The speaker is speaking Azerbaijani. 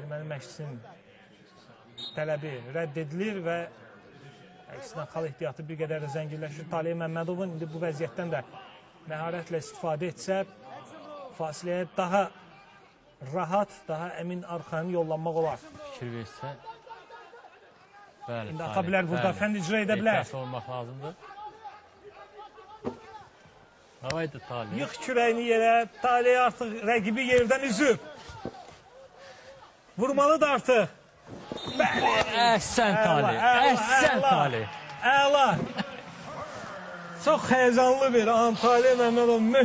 erməni məşqçisinin tələbi rədd edilir və əksinə xal ehtiyatı bir qədər də zənginləşir. Talih Məmmədovun indi bu vəziyyətdən də məharətlə istifadə etsə, fasiləyə daha rahat, daha əmin arxanı yollanmaq olar. Fikir versə. Bəli. İndi ata bilər burada, bəli. fənd icra edə bilər. Ehtiyatlı olmaq lazımdır. Havaydı Talih. Yıx kürəyini yerə, Talih artıq rəqibi yerdən üzüb. Vurmalı da artıq. Əhsən Talih. Əhsən. Talih. Əla. Çox həyəcanlı bir Antalya Məmmədov möhtəşəm